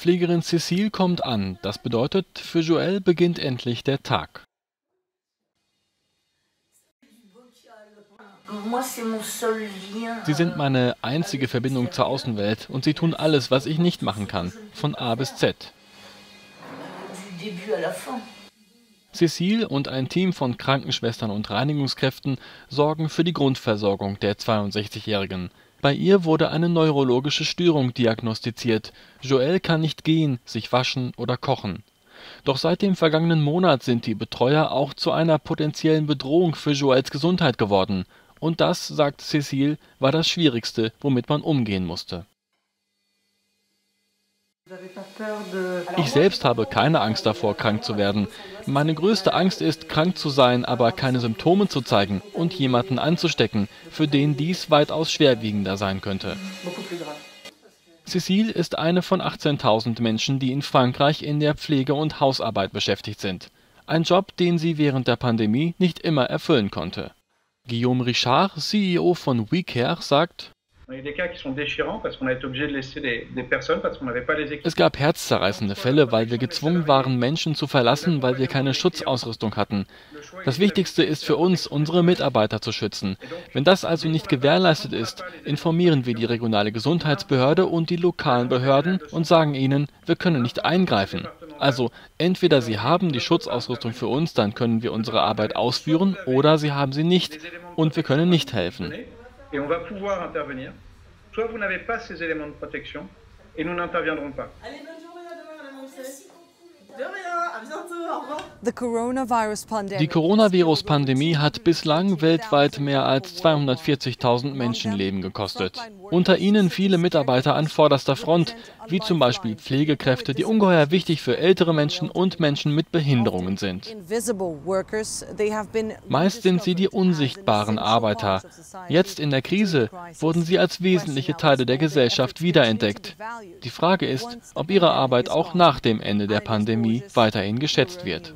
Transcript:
Pflegerin Cécile kommt an. Das bedeutet, für Joël beginnt endlich der Tag. Sie sind meine einzige Verbindung zur Außenwelt und sie tun alles, was ich nicht machen kann, von A bis Z. Cécile und ein Team von Krankenschwestern und Reinigungskräften sorgen für die Grundversorgung der 62-Jährigen. Bei ihr wurde eine neurologische Störung diagnostiziert. Joël kann nicht gehen, sich waschen oder kochen. Doch seit dem vergangenen Monat sind die Betreuer auch zu einer potenziellen Bedrohung für Joëls Gesundheit geworden. Und das, sagt Cécile, war das Schwierigste, womit man umgehen musste. Ich selbst habe keine Angst davor, krank zu werden. Meine größte Angst ist, krank zu sein, aber keine Symptome zu zeigen und jemanden anzustecken, für den dies weitaus schwerwiegender sein könnte. Cécile ist eine von 18.000 Menschen, die in Frankreich in der Pflege und Hausarbeit beschäftigt sind. Ein Job, den sie während der Pandemie nicht immer erfüllen konnte. Guillaume Richard, CEO von WeCare, sagt, es gab herzzerreißende Fälle, weil wir gezwungen waren, Menschen zu verlassen, weil wir keine Schutzausrüstung hatten. Das Wichtigste ist für uns, unsere Mitarbeiter zu schützen. Wenn das also nicht gewährleistet ist, informieren wir die regionale Gesundheitsbehörde und die lokalen Behörden und sagen ihnen, wir können nicht eingreifen. Also entweder Sie haben die Schutzausrüstung für uns, dann können wir unsere Arbeit ausführen, oder Sie haben sie nicht und wir können nicht helfen et on va pouvoir intervenir, soit vous n'avez pas ces éléments de protection et nous n'interviendrons pas. Allez, bonne journée à demain, Madame Merci. De rien, Die Coronavirus-Pandemie hat bislang weltweit mehr als 240.000 Menschenleben gekostet. Unter ihnen viele Mitarbeiter an vorderster Front, wie zum Beispiel Pflegekräfte, die ungeheuer wichtig für ältere Menschen und Menschen mit Behinderungen sind. Meist sind sie die unsichtbaren Arbeiter. Jetzt in der Krise wurden sie als wesentliche Teile der Gesellschaft wiederentdeckt. Die Frage ist, ob ihre Arbeit auch nach dem Ende der Pandemie weiterhin geschätzt wird.